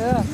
Ja.